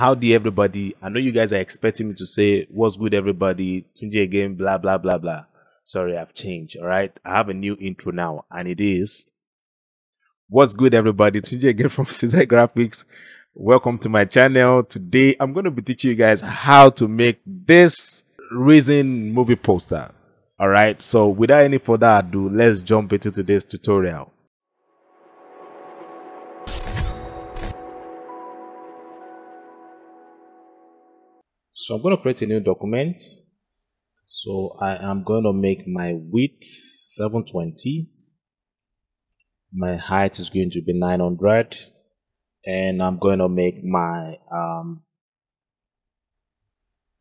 Howdy everybody. I know you guys are expecting me to say what's good everybody, Tunji again, blah blah blah blah. Sorry, I've changed. Alright. I have a new intro now, and it is What's good everybody? Tunji again from Ceasar Graphix. Welcome to my channel. Today I'm gonna be teaching you guys how to make this Risen movie poster. Alright, so without any further ado, let's jump into today's tutorial. So I'm going to create a new document. So I am going to make my width 720. My height is going to be 900. And I'm going to make my, um,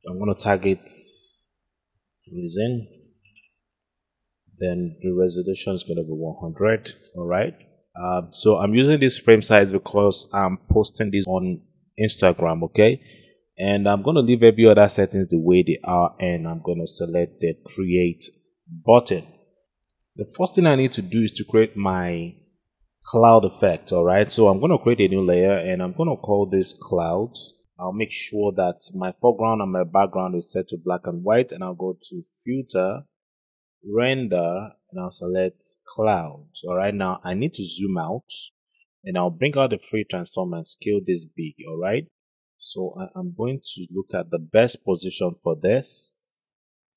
I'm going to target reason. Then the resolution is going to be 100. All right. Um, so I'm using this frame size because I'm posting this on Instagram. Okay and I'm going to leave every other settings the way they are and I'm going to select the create button. The first thing I need to do is to create my cloud effect alright? So I'm going to create a new layer and I'm going to call this cloud. I'll make sure that my foreground and my background is set to black and white and I'll go to filter render and I'll select cloud. Alright now I need to zoom out and I'll bring out the free transform and scale this big alright so I, am going to look at the best position for this.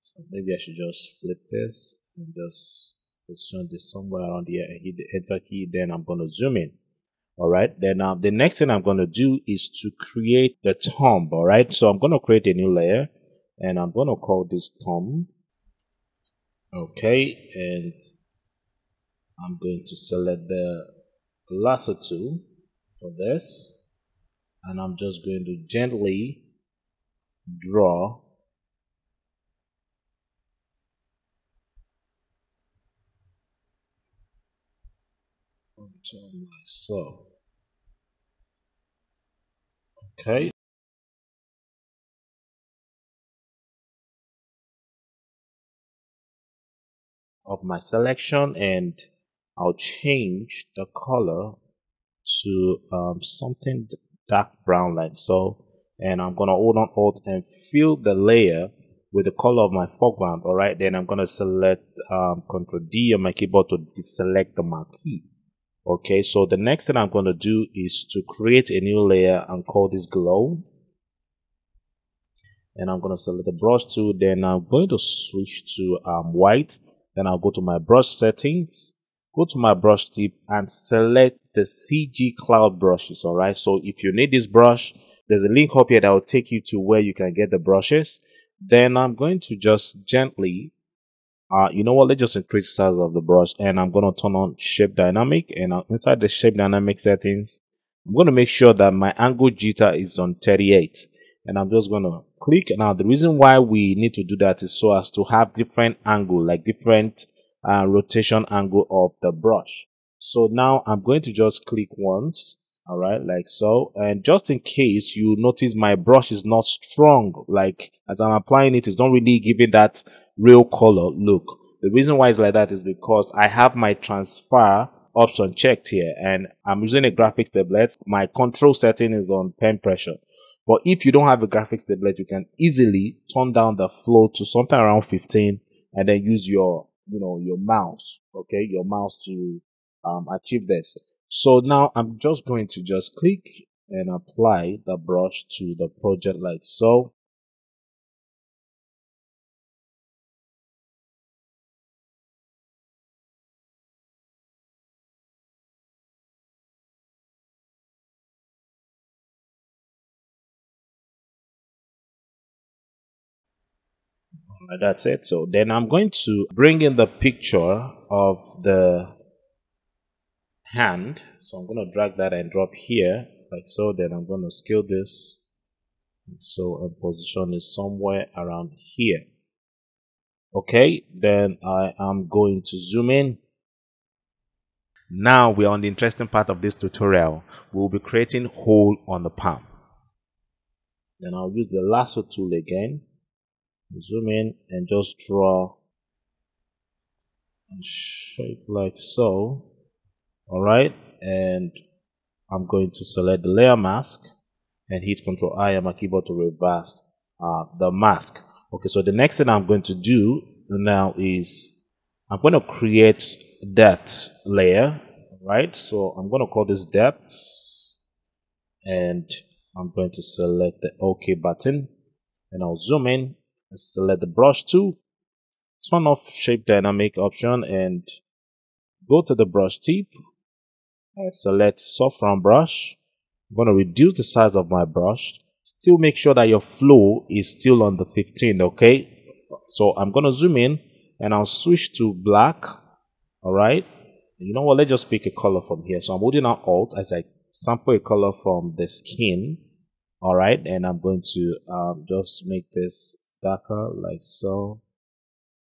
So maybe I should just flip this and just position this somewhere around here and hit the enter key. Then I'm going to zoom in. All right. Then uh, the next thing I'm going to do is to create the thumb. All right. So I'm going to create a new layer and I'm going to call this thumb. Okay. And I'm going to select the lasso tool for this and I'm just going to gently draw. Until like so okay. Of my selection and I'll change the color to um, something dark brown line so and I'm gonna hold on alt and fill the layer with the color of my foreground all right then I'm gonna select um, control D on my keyboard to deselect the marquee. Okay so the next thing I'm gonna do is to create a new layer and call this glow. And I'm gonna select the brush tool. Then I'm going to switch to um, white. Then I'll go to my brush settings go to my brush tip and select the CG cloud brushes all right so if you need this brush there's a link up here that will take you to where you can get the brushes. Then I'm going to just gently uh, you know what? Let's just increase the size of the brush and I'm going to turn on shape dynamic and uh, inside the shape dynamic settings I'm going to make sure that my angle jitter is on 38 and I'm just going to click. Now the reason why we need to do that is so as to have different angle like different uh, rotation angle of the brush. So now I'm going to just click once, all right, like so. And just in case you notice my brush is not strong, like as I'm applying it, it's not really giving that real color look. The reason why it's like that is because I have my transfer option checked here and I'm using a graphics tablet. My control setting is on pen pressure. But if you don't have a graphics tablet, you can easily turn down the flow to something around 15 and then use your you know your mouse okay? Your mouse to um, achieve this. So now i'm just going to just click and apply the brush to the project like so Uh, that's it. So then i'm going to bring in the picture of the hand. So i'm going to drag that and drop here like so. Then i'm going to scale this. So a position is somewhere around here. Okay then i am going to zoom in. Now we're on the interesting part of this tutorial. We'll be creating hole on the palm. Then i'll use the lasso tool again zoom in and just draw a shape like so all right and I'm going to select the layer mask and hit Control I on my keyboard to reverse uh, the mask. Okay, so the next thing I'm going to do now is I'm going to create that layer, right? So I'm going to call this depth and I'm going to select the OK button and I'll zoom in and select the brush tool, turn off shape dynamic option and go to the brush tip select soft round brush. I'm going to reduce the size of my brush. Still make sure that your flow is still on the 15, okay? So I'm going to zoom in and I'll switch to black. All right. You know what? Let's just pick a color from here. So I'm holding out Alt as I sample a color from the skin. All right. And I'm going to um, just make this darker like so.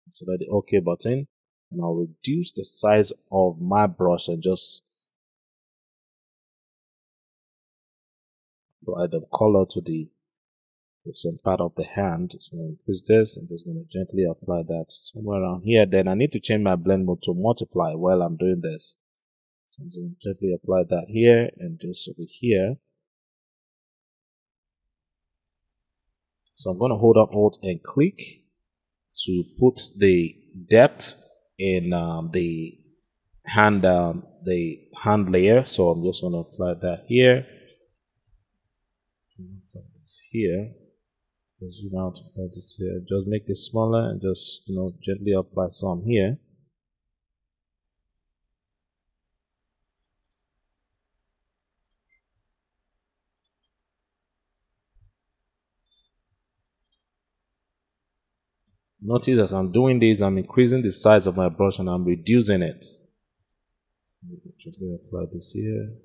Select the OK button and I'll reduce the size of my brush and just apply the color to the some part of the hand. So I'm going to increase this and just going to gently apply that somewhere around here. Then I need to change my blend mode to multiply while I'm doing this. So I'm going to gently apply that here and just over here. So I'm going to hold up Alt and click to put the depth in um, the hand um, the hand layer. So I'm just going to apply that here. This here Just zoom out like this here just make this smaller and just you know gently apply some here Notice as I'm doing this, I'm increasing the size of my brush and I'm reducing it. So gently apply this here.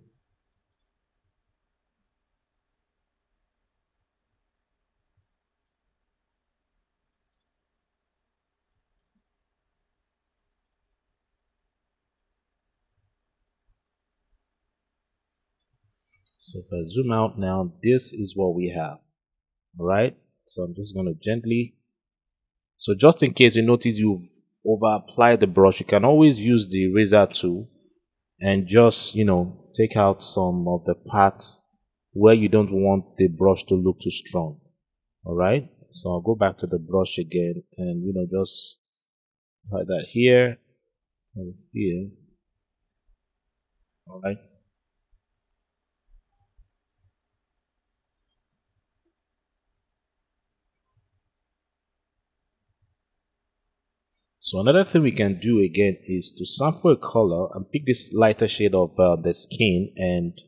So if I zoom out now, this is what we have. All right. So I'm just going to gently. So just in case you notice you've over applied the brush, you can always use the eraser tool and just, you know, take out some of the parts where you don't want the brush to look too strong. All right. So I'll go back to the brush again and, you know, just like that here and here. All So another thing we can do again is to sample a color and pick this lighter shade of uh, the skin and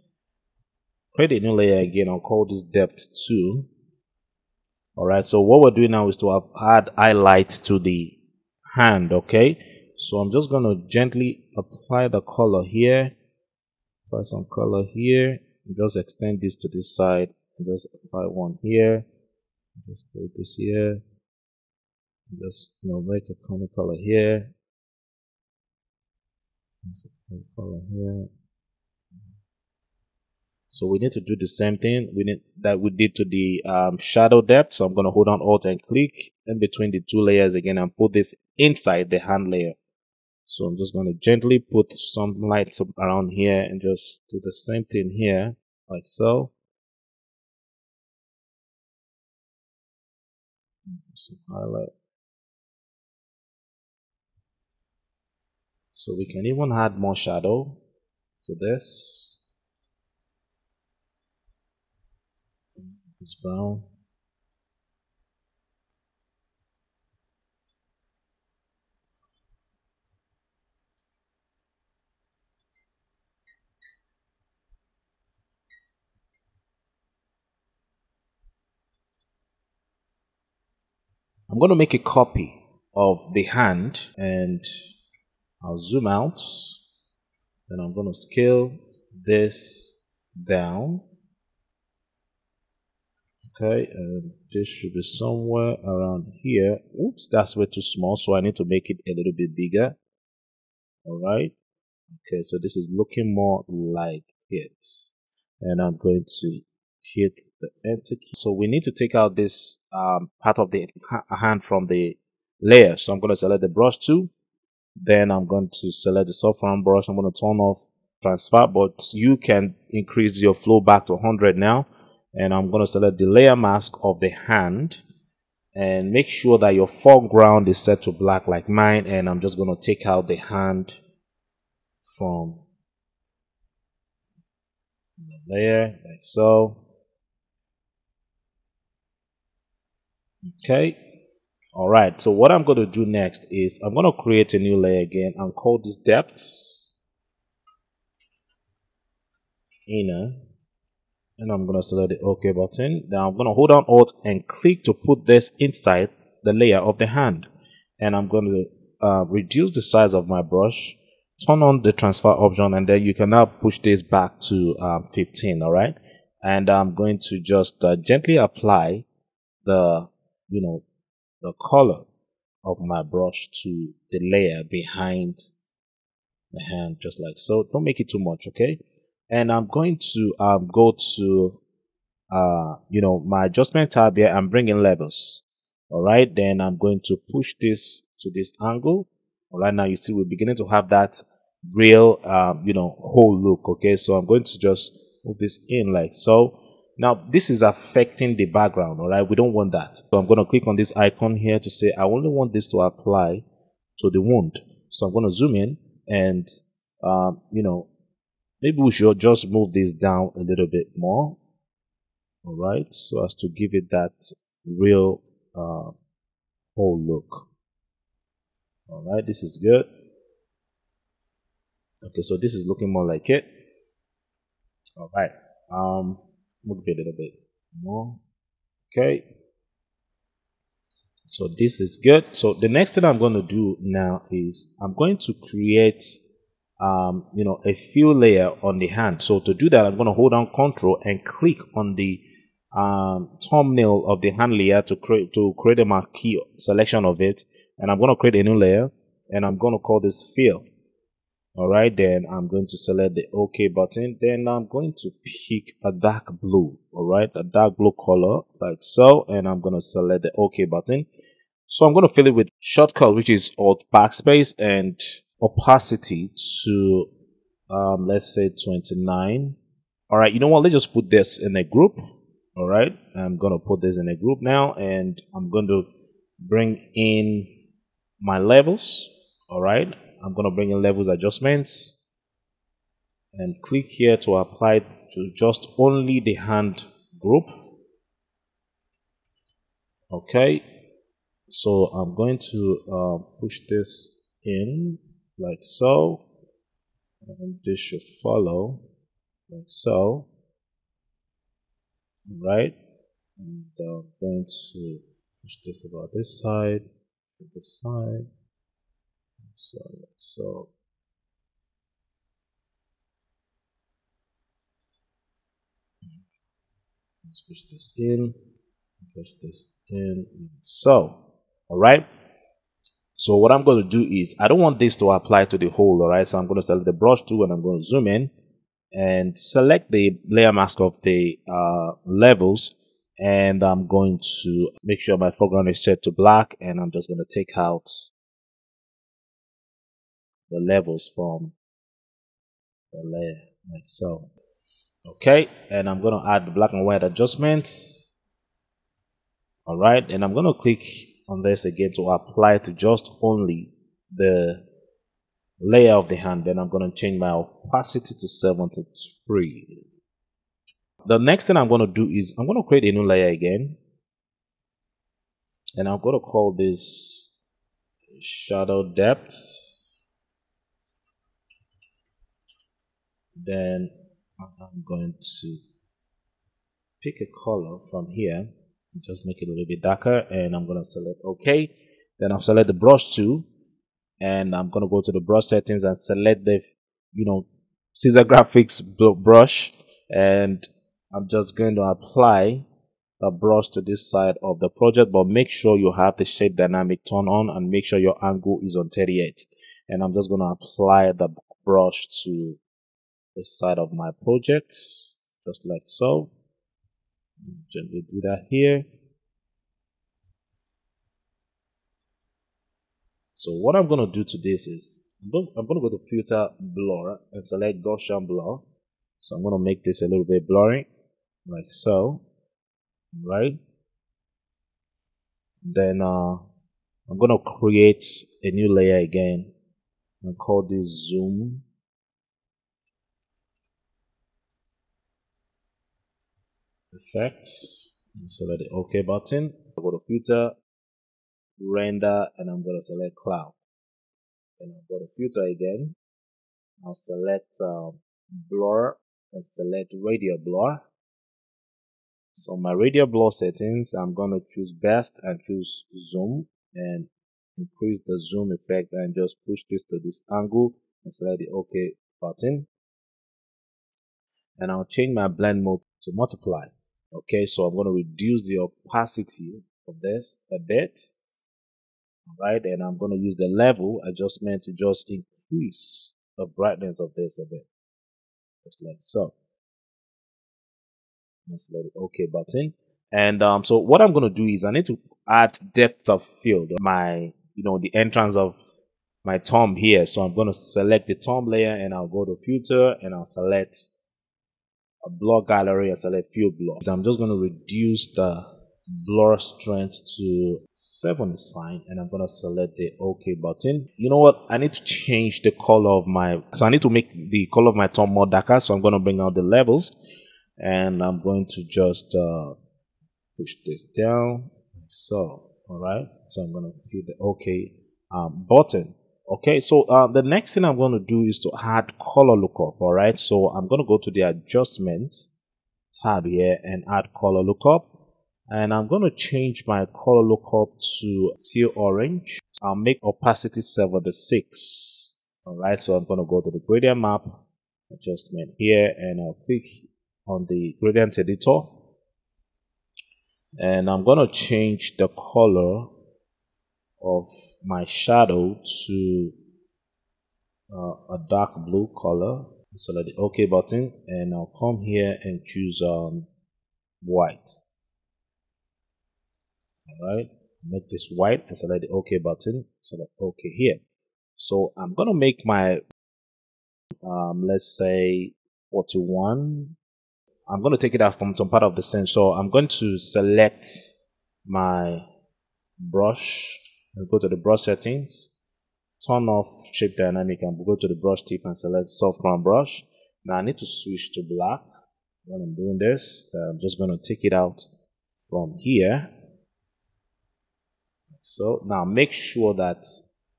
create a new layer again. I'll call this depth 2. Alright, so what we're doing now is to add highlight to the hand, okay? So I'm just going to gently apply the color here, apply some color here, just extend this to this side, and just apply one here, just put this here, just you know make a common color here. Here. So we need to do the same thing. We need that we did to the um, shadow depth. So i'm going to hold on alt and click in between the two layers again and put this inside the hand layer. So i'm just going to gently put some lights around here and just do the same thing here like so. Some highlight So we can even add more shadow to this. This brown. I'm going to make a copy of the hand and I'll zoom out then I'm going to scale this down. Okay and this should be somewhere around here. Oops that's way too small so I need to make it a little bit bigger. All right. Okay so this is looking more like it. And I'm going to hit the enter key. So we need to take out this um, part of the hand from the layer. So I'm going to select the brush tool then I'm going to select the soft round brush. I'm going to turn off transfer, but you can increase your flow back to 100 now. and I'm going to select the layer mask of the hand and make sure that your foreground is set to black like mine and I'm just going to take out the hand from the layer like so okay all right so what I'm going to do next is I'm going to create a new layer again and call this depths inner and I'm going to select the OK button. Then I'm going to hold down Alt and click to put this inside the layer of the hand. And I'm going to uh, reduce the size of my brush, turn on the transfer option, and then you can now push this back to um, 15, all right? And I'm going to just uh, gently apply the, you know, the color of my brush to the layer behind the hand, just like so. Don't make it too much, okay? and I'm going to um, go to uh, you know my adjustment tab here. I'm bringing levels all right? Then I'm going to push this to this angle. All right now you see we're beginning to have that real um, you know hole look okay? So I'm going to just move this in like so now this is affecting the background all right? We don't want that. So I'm going to click on this icon here to say I only want this to apply to the wound. So I'm going to zoom in and um, you know maybe we should just move this down a little bit more all right? So as to give it that real uh, hole look. All right this is good. Okay so this is looking more like it. All right um move it a little bit more okay so this is good so the next thing i'm going to do now is i'm going to create um, you know, a fill layer on the hand. So to do that, I'm going to hold down control and click on the um, thumbnail of the hand layer to create, to create a marquee selection of it. And I'm going to create a new layer and I'm going to call this fill. All right, then I'm going to select the OK button. Then I'm going to pick a dark blue. All right, a dark blue color like so. And I'm going to select the OK button. So I'm going to fill it with shortcut, which is Alt Backspace and opacity to um, let's say 29 all right you know what let's just put this in a group all right i'm gonna put this in a group now and i'm going to bring in my levels all right i'm gonna bring in levels adjustments and click here to apply to just only the hand group. Okay so i'm going to uh, push this in like so and this should follow like so. Right and I'm going to push this about this side this side so so. Let's push this in push this in. So all right so what I'm going to do is, I don't want this to apply to the whole, alright? So I'm going to select the brush tool and I'm going to zoom in and select the layer mask of the uh, levels and I'm going to make sure my foreground is set to black and I'm just going to take out the levels from the layer. Like so okay and I'm going to add the black and white adjustments. All right and I'm going to click on this again to apply to just only the layer of the hand. Then I'm going to change my opacity to 73 the next thing I'm going to do is I'm going to create a new layer again. And I'm going to call this shadow depth then I'm going to pick a color from here. Just make it a little bit darker and I'm going to select OK. Then I'll select the brush tool and I'm going to go to the brush settings and select the you know Ceasar Graphix brush. And I'm just going to apply the brush to this side of the project but make sure you have the shape dynamic turned on and make sure your angle is on 38 and I'm just going to apply the brush to the side of my project just like so. Gently do that here. So what I'm going to do to this is I'm going to go to filter blur and select Gaussian blur. So I'm going to make this a little bit blurry like so right? Then uh, I'm gonna create a new layer again. And call this zoom effects and select the OK button. I go to filter, render, and I'm going to select cloud. Then I'll go to filter again. I'll select um, blur and select radial blur. So my radial blur settings, I'm going to choose best and choose zoom and increase the zoom effect and just push this to this angle and select the OK button. And I'll change my blend mode to multiply. Okay, so I'm going to reduce the opacity of this a bit. Right, and I'm going to use the level adjustment to just increase the brightness of this a bit. Just like so. Let's let it OK button. And um, so what I'm going to do is I need to add depth of field. My, you know, the entrance of my tomb here. So I'm going to select the tomb layer and I'll go to filter and I'll select a blur gallery and select field blur. So I'm just going to reduce the blur strength to 7 is fine and I'm going to select the OK button. You know what? I need to change the color of my, so I need to make the color of my tomb more darker. So I'm going to bring out the levels and I'm going to just uh, push this down. So, all right. So I'm going to hit the OK um, button. Okay, so uh, the next thing I'm going to do is to add color lookup. All right, so I'm going to go to the adjustments tab here and add color lookup. And I'm going to change my color lookup to teal orange. I'll make opacity 76. All right, so I'm going to go to the gradient map adjustment here and I'll click on the gradient editor. And I'm going to change the color of my shadow to uh, a dark blue color. Select the OK button and I'll come here and choose um, white. Alright make this white and select the OK button. Select OK here. So I'm gonna make my um, let's say 41 I'm going to take it out from some part of the scene so I'm going to select my brush go to the brush settings turn off shape dynamic and go to the brush tip and select soft round brush. Now I need to switch to black. When I'm doing this I'm just going to take it out from here. So now make sure that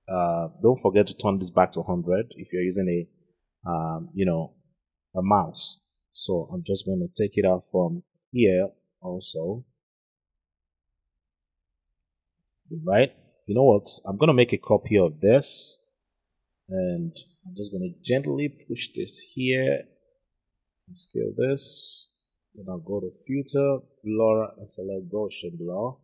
uh, don't forget to turn this back to 100 if you're using a um, you know a mouse. So I'm just going to take it out from here also. Right you know what? I'm gonna make a copy of this and I'm just gonna gently push this here and scale this. Then I'll go to filter blur and select Gaussian blur.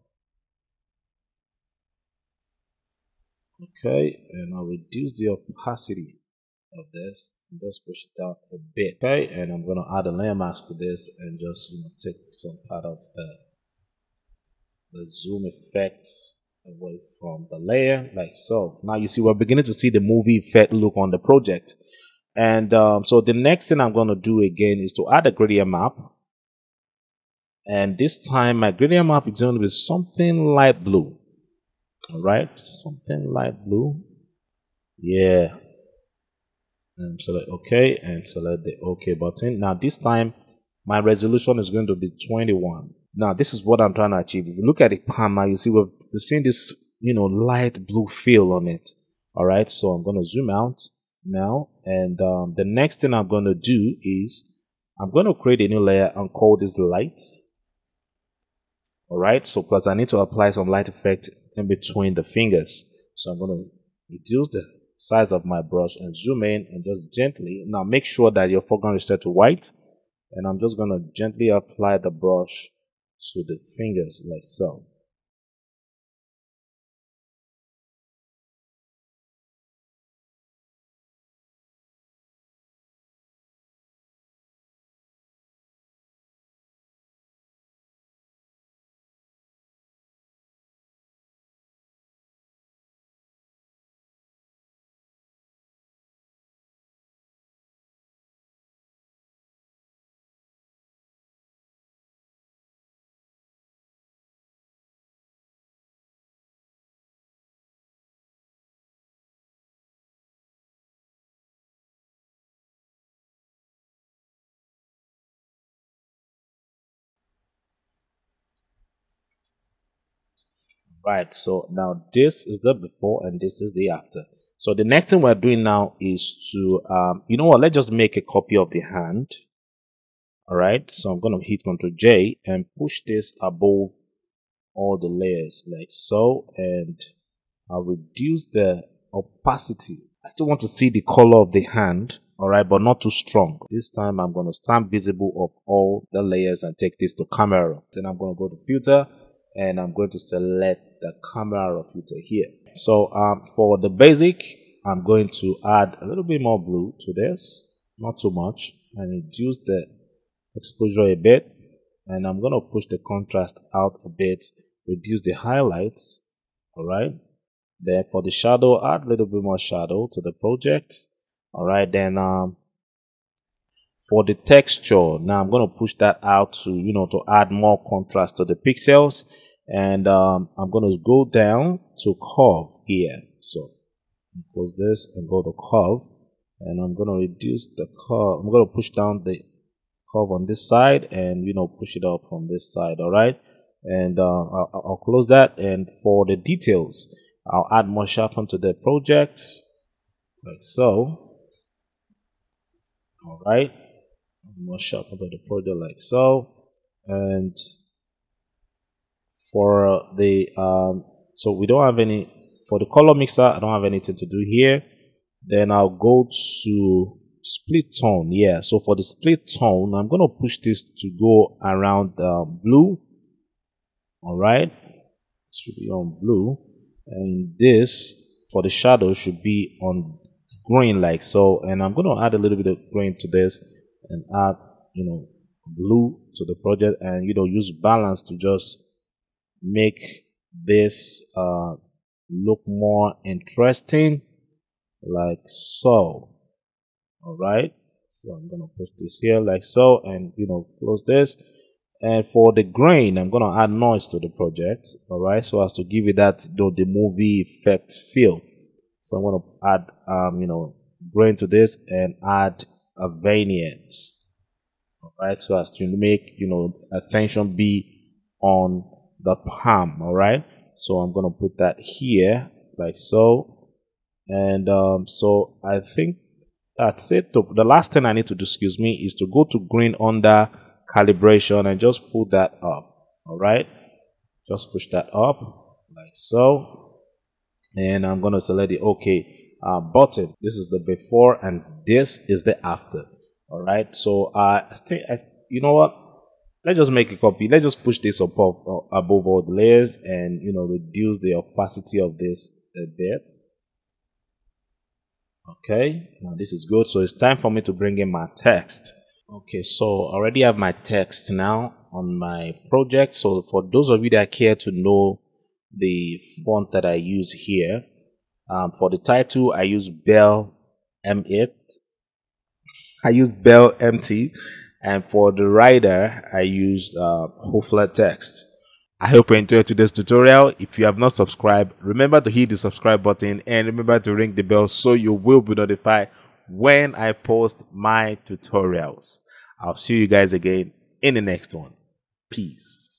Okay and I'll reduce the opacity of this and just push it down a bit. Okay and I'm gonna add a layer mask to this and just you know take some part of the the zoom effects away from the layer like so now you see we're beginning to see the movie effect look on the project. And um, so the next thing I'm going to do again is to add a gradient map. And this time my gradient map is going to be something light blue. All right? Something light blue. Yeah. And select ok and select the ok button. Now this time my resolution is going to be 21 now, this is what I'm trying to achieve. If you look at the now, you see we're, we're seeing this, you know, light blue feel on it. All right, so I'm going to zoom out now. And um, the next thing I'm going to do is I'm going to create a new layer and call this lights. All right, so plus I need to apply some light effect in between the fingers. So I'm going to reduce the size of my brush and zoom in and just gently. Now make sure that your foreground is set to white. And I'm just going to gently apply the brush to the fingers like so. Right so now this is the before and this is the after. So the next thing we're doing now is to um, you know what let's just make a copy of the hand. All right so i'm going to hit ctrl j and push this above all the layers like so and i'll reduce the opacity. I still want to see the color of the hand all right but not too strong. This time i'm going to stamp visible of all the layers and take this to camera. Then i'm going to go to filter and i'm going to select the camera filter here. So um, for the basic i'm going to add a little bit more blue to this not too much and reduce the exposure a bit. And i'm going to push the contrast out a bit reduce the highlights all right? Then for the shadow add a little bit more shadow to the project all right? Then um for the texture. Now i'm going to push that out to you know to add more contrast to the pixels. And um, i'm going to go down to curve here. So close this and go to curve. And i'm going to reduce the curve. I'm going to push down the curve on this side and you know push it up from this side all right? And uh, I'll, I'll, close that. And for the details I'll add more sharpen to the project like so. All right more sharp onto the project like so. And for the um, so we don't have any for the color mixer I don't have anything to do here. Then I'll go to split tone yeah. So for the split tone I'm gonna push this to go around uh, blue. All right. It should be on blue. And this for the shadow should be on green like so. And I'm going to add a little bit of green to this and add you know blue to the project and you know use balance to just make this uh, look more interesting like so. All right so I'm gonna put this here like so and you know close this. And for the grain I'm gonna add noise to the project all right so as to give it that you know, the movie effect feel. So I'm going to add, um, you know, grain to this and add a vignette. All right, so as to make, you know, attention be on the palm. All right, so I'm to put that here like so. And um, so I think that's it. The last thing I need to do, excuse me, is to go to green under calibration and just pull that up. All right, just push that up like so and I'm going to select the OK uh, button. This is the before and this is the after. All right. So uh, I think you know what? Let's just make a copy. Let's just push this above uh, above all the layers and you know reduce the opacity of this a bit. Okay. Now this is good. So it's time for me to bring in my text. Okay. So I already have my text now on my project. So for those of you that care to know the font that I use here. Um, for the title, I use Bell MT. I use Bell MT. And for the rider, I use uh, Hoefler Text. I hope you enjoyed today's tutorial. If you have not subscribed, remember to hit the subscribe button and remember to ring the bell so you will be notified when I post my tutorials. I'll see you guys again in the next one. Peace.